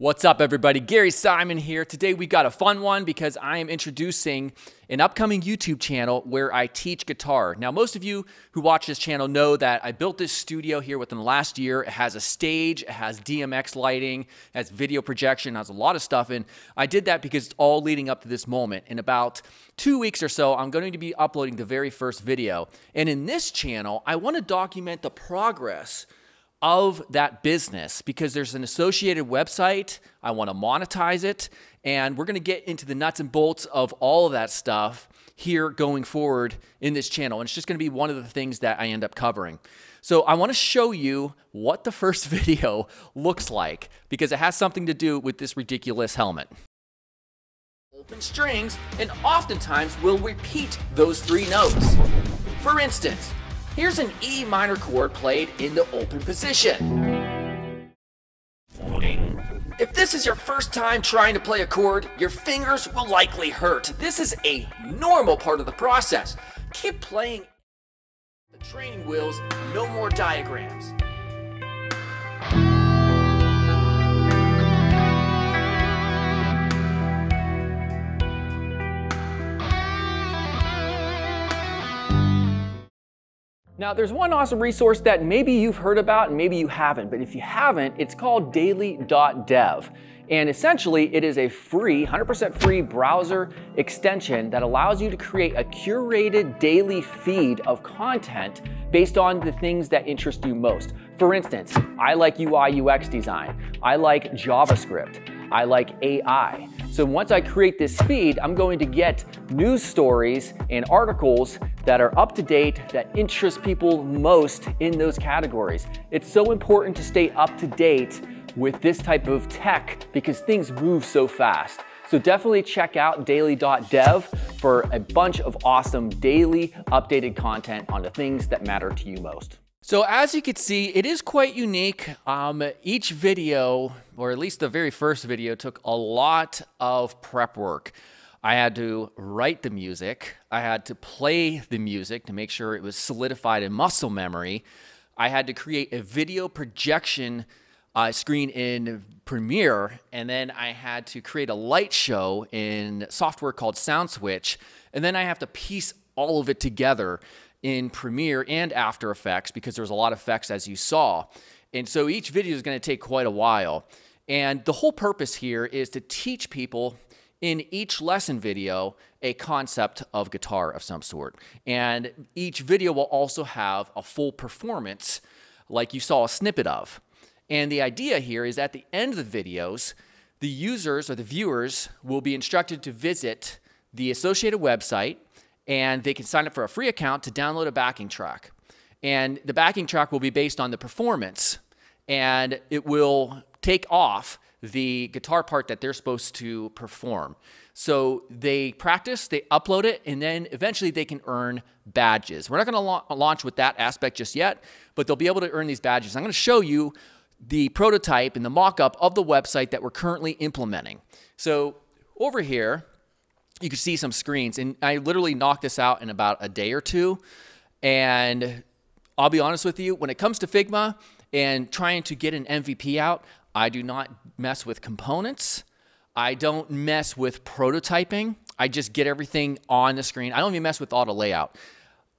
What's up, everybody? Gary Simon here. Today we got a fun one because I am introducing an upcoming YouTube channel where I teach guitar. Now, most of you who watch this channel know that I built this studio here within the last year. It has a stage, it has DMX lighting, it has video projection, it has a lot of stuff. And I did that because it's all leading up to this moment. In about two weeks or so, I'm going to be uploading the very first video. And in this channel, I want to document the progress of that business because there's an associated website. I want to monetize it. And we're going to get into the nuts and bolts of all of that stuff here going forward in this channel. And it's just going to be one of the things that I end up covering. So I want to show you what the first video looks like because it has something to do with this ridiculous helmet. Open strings, and oftentimes we'll repeat those three notes. For instance, Here's an E minor chord played in the open position. If this is your first time trying to play a chord, your fingers will likely hurt. This is a normal part of the process. Keep playing the training wheels, no more diagrams. Now, there's one awesome resource that maybe you've heard about and maybe you haven't, but if you haven't, it's called daily.dev. And essentially, it is a free, 100% free browser extension that allows you to create a curated daily feed of content based on the things that interest you most. For instance, I like UI UX design, I like JavaScript, I like AI. So once I create this feed, I'm going to get news stories and articles that are up to date, that interest people most in those categories. It's so important to stay up to date with this type of tech because things move so fast. So definitely check out daily.dev for a bunch of awesome daily updated content on the things that matter to you most. So as you can see, it is quite unique. Um, each video, or at least the very first video, took a lot of prep work. I had to write the music. I had to play the music to make sure it was solidified in muscle memory. I had to create a video projection uh, screen in Premiere, and then I had to create a light show in software called SoundSwitch, and then I have to piece all of it together in Premiere and After Effects because there's a lot of effects as you saw. And so each video is going to take quite a while. And the whole purpose here is to teach people in each lesson video a concept of guitar of some sort. And each video will also have a full performance like you saw a snippet of. And the idea here is at the end of the videos, the users or the viewers will be instructed to visit the associated website and they can sign up for a free account to download a backing track. And the backing track will be based on the performance and it will take off the guitar part that they're supposed to perform. So they practice, they upload it, and then eventually they can earn badges. We're not going to la launch with that aspect just yet, but they'll be able to earn these badges. I'm going to show you the prototype and the mock-up of the website that we're currently implementing. So over here, you can see some screens, and I literally knocked this out in about a day or two. And I'll be honest with you, when it comes to Figma and trying to get an MVP out, I do not mess with components. I don't mess with prototyping. I just get everything on the screen. I don't even mess with auto layout.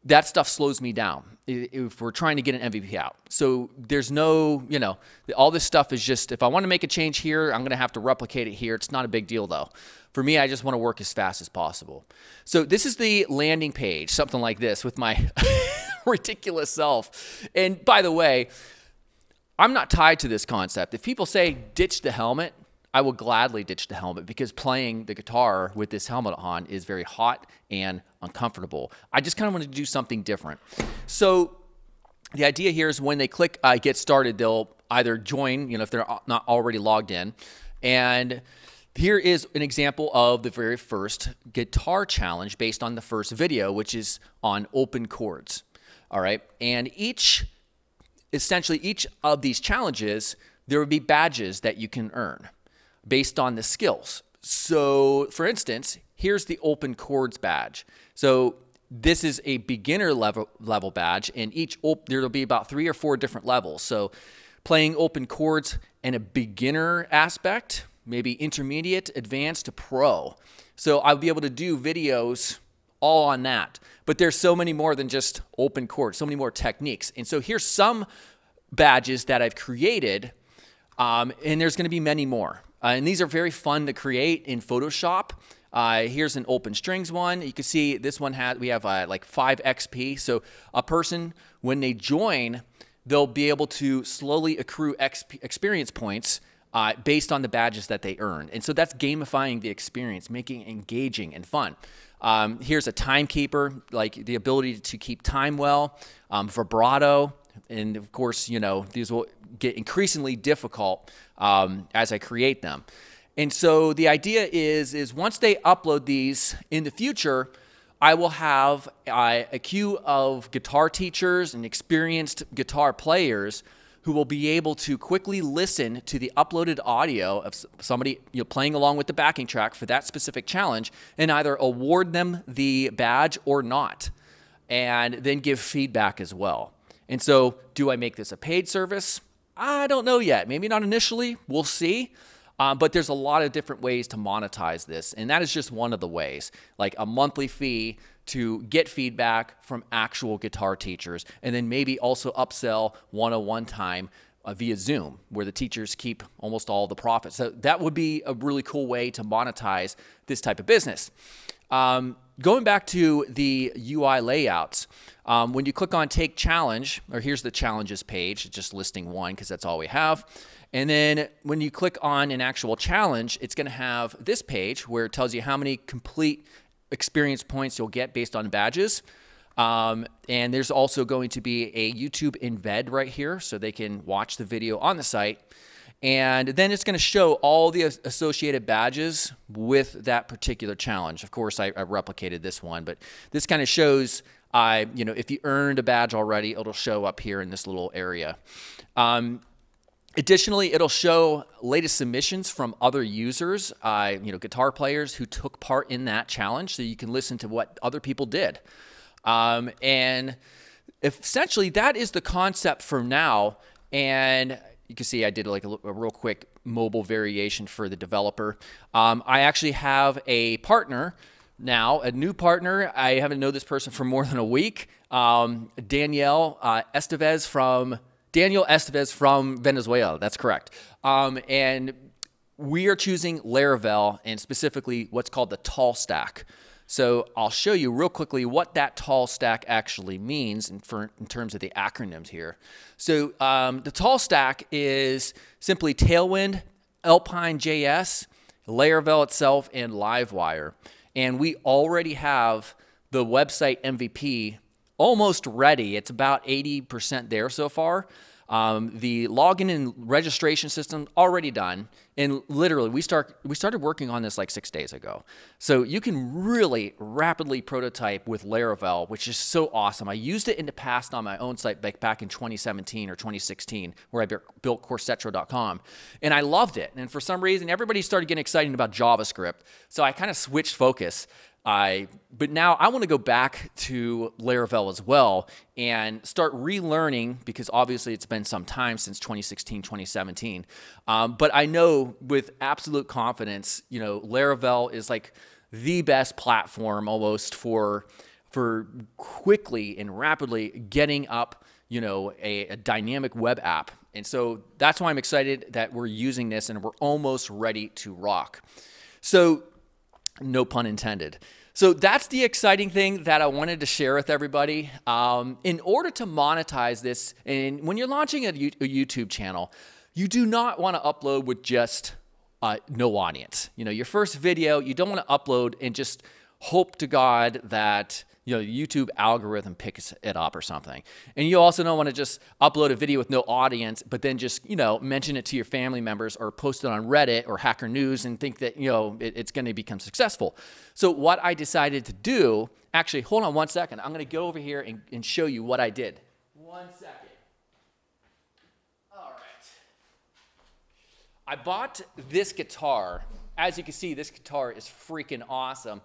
That stuff slows me down if we're trying to get an MVP out. So there's no, you know, all this stuff is just, if I want to make a change here, I'm going to have to replicate it here. It's not a big deal though. For me, I just want to work as fast as possible. So this is the landing page, something like this with my ridiculous self. And by the way, I'm not tied to this concept. If people say ditch the helmet, I will gladly ditch the helmet because playing the guitar with this helmet on is very hot and uncomfortable. I just kind of want to do something different. So the idea here is when they click uh, get started, they'll either join, you know, if they're not already logged in. And here is an example of the very first guitar challenge based on the first video, which is on open chords. All right. And each essentially each of these challenges, there would be badges that you can earn based on the skills. So, for instance, here's the open chords badge. So, this is a beginner level level badge, and each there'll be about three or four different levels. So, playing open chords in a beginner aspect, maybe intermediate, advanced to pro. So I'll be able to do videos all on that. But there's so many more than just open chords, so many more techniques. And so here's some badges that I've created, um, and there's going to be many more. Uh, and these are very fun to create in Photoshop. Uh, here's an open strings one. You can see this one has, we have uh, like 5 XP. So a person, when they join, they'll be able to slowly accrue XP, experience points uh, based on the badges that they earn. And so that's gamifying the experience, making it engaging and fun. Um, here's a timekeeper, like the ability to keep time well, um, vibrato, and of course, you know, these will get increasingly difficult um, as I create them. And so the idea is, is once they upload these in the future, I will have uh, a queue of guitar teachers and experienced guitar players who will be able to quickly listen to the uploaded audio of somebody you know, playing along with the backing track for that specific challenge and either award them the badge or not, and then give feedback as well. And so, do I make this a paid service? I don't know yet. Maybe not initially. We'll see. Um, but there's a lot of different ways to monetize this, and that is just one of the ways, like a monthly fee to get feedback from actual guitar teachers, and then maybe also upsell one-on-one time uh, via Zoom, where the teachers keep almost all the profits. So that would be a really cool way to monetize this type of business. Um, going back to the UI layouts, um, when you click on Take Challenge, or here's the challenges page, just listing one because that's all we have. And then when you click on an actual challenge, it's going to have this page where it tells you how many complete experience points you'll get based on badges. Um, and there's also going to be a YouTube embed right here so they can watch the video on the site. And then it's going to show all the associated badges with that particular challenge. Of course, I, I replicated this one, but this kind of shows, uh, you know, if you earned a badge already, it'll show up here in this little area. Um, Additionally, it'll show latest submissions from other users, uh, you know, guitar players who took part in that challenge, so you can listen to what other people did. Um, and essentially, that is the concept for now. And you can see I did like a, a real quick mobile variation for the developer. Um, I actually have a partner now, a new partner. I haven't known this person for more than a week. Um, Danielle uh, Estevez from Daniel Estevez from Venezuela. That's correct. Um, and we are choosing Laravel and specifically what's called the tall stack. So I'll show you real quickly what that tall stack actually means in, for, in terms of the acronyms here. So um, the tall stack is simply Tailwind, Alpine JS, Laravel itself, and Livewire. And we already have the website MVP almost ready. It's about 80% there so far. Um, the login and registration system already done, and literally we start we started working on this like six days ago. So you can really rapidly prototype with Laravel, which is so awesome. I used it in the past on my own site back back in 2017 or 2016, where I built Coursetro.com, and I loved it. And for some reason, everybody started getting excited about JavaScript, so I kind of switched focus I, but now I want to go back to Laravel as well and start relearning because obviously it's been some time since 2016, 2017. Um, but I know with absolute confidence, you know, Laravel is like the best platform almost for for quickly and rapidly getting up, you know, a, a dynamic web app. And so that's why I'm excited that we're using this and we're almost ready to rock. So no pun intended. So that's the exciting thing that I wanted to share with everybody. Um, in order to monetize this, and when you're launching a, YouTube channel, you do not want to upload with just uh, no audience. You know, your first video, you don't want to upload and just hope to God that you know, YouTube algorithm picks it up or something. And you also don't want to just upload a video with no audience, but then just, you know, mention it to your family members or post it on Reddit or Hacker News and think that, you know, it, it's going to become successful. So what I decided to do, actually, hold on one second. I'm going to go over here and, and show you what I did. One second. All right. I bought this guitar. As you can see, this guitar is freaking awesome.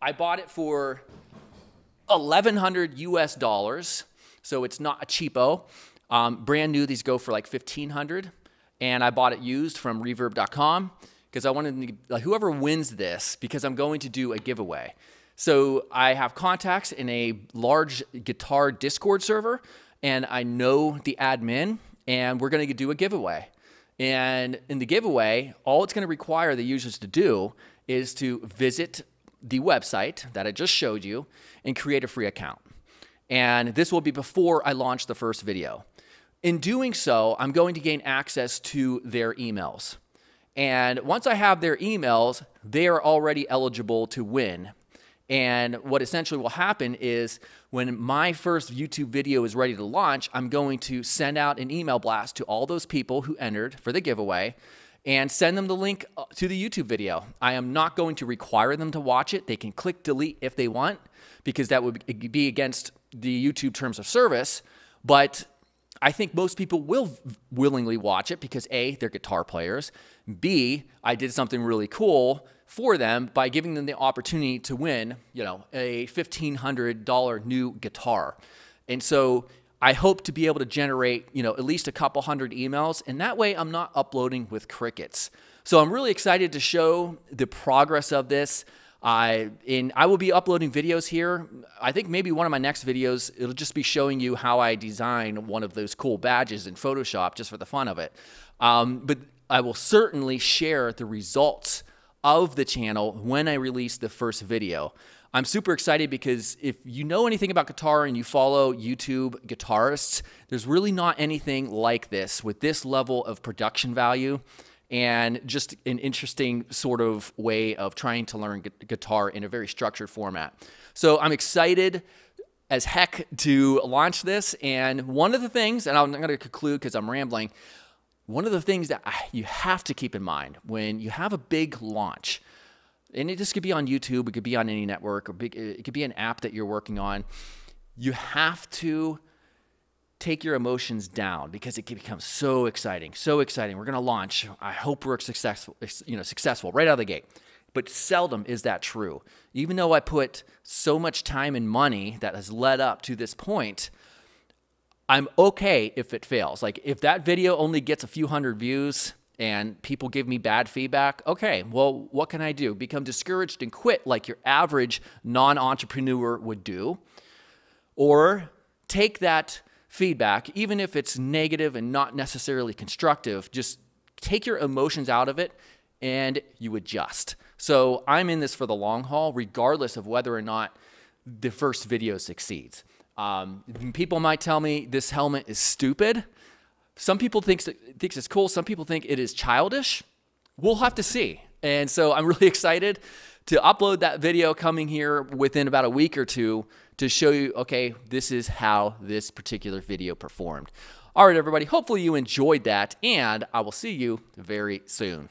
I bought it for 1100 US dollars, so it's not a cheapo. Um, brand new, these go for like 1500 and I bought it used from reverb.com because I wanted to, like, whoever wins this, because I'm going to do a giveaway. So I have contacts in a large guitar Discord server, and I know the admin, and we're going to do a giveaway. And in the giveaway, all it's going to require the users to do is to visit the website that I just showed you and create a free account. And this will be before I launch the first video. In doing so, I'm going to gain access to their emails. And once I have their emails, they are already eligible to win. And what essentially will happen is when my first YouTube video is ready to launch, I'm going to send out an email blast to all those people who entered for the giveaway and send them the link uh, to the YouTube video. I am not going to require them to watch it. They can click delete if they want because that would be against the YouTube terms of service. But I think most people will willingly watch it because A, they're guitar players. B, I did something really cool for them by giving them the opportunity to win, you know, a $1,500 new guitar. And so I hope to be able to generate, you know, at least a couple hundred emails. And that way I'm not uploading with crickets. So I'm really excited to show the progress of this. I in I will be uploading videos here. I think maybe one of my next videos it'll just be showing you how I design one of those cool badges in Photoshop just for the fun of it. Um, but I will certainly share the results of the channel when I release the first video. I'm super excited because if you know anything about guitar and you follow YouTube guitarists, there's really not anything like this with this level of production value and just an interesting sort of way of trying to learn guitar in a very structured format. So I'm excited as heck to launch this. And one of the things, and I'm going to conclude because I'm rambling, one of the things that you have to keep in mind when you have a big launch, and it, this could be on YouTube, it could be on any network, or it could be an app that you're working on, you have to take your emotions down because it can become so exciting, so exciting. We're going to launch. I hope we're successful, you know, successful right out of the gate. But seldom is that true. Even though I put so much time and money that has led up to this point, I'm okay if it fails. Like if that video only gets a few hundred views and people give me bad feedback, okay, well, what can I do? Become discouraged and quit like your average non entrepreneur would do? Or take that feedback, even if it's negative and not necessarily constructive, just take your emotions out of it and you adjust. So I'm in this for the long haul, regardless of whether or not the first video succeeds. Um, people might tell me this helmet is stupid. Some people think thinks it's cool. Some people think it is childish. We'll have to see. And so I'm really excited to upload that video coming here within about a week or two to show you, okay, this is how this particular video performed. All right, everybody, hopefully you enjoyed that, and I will see you very soon.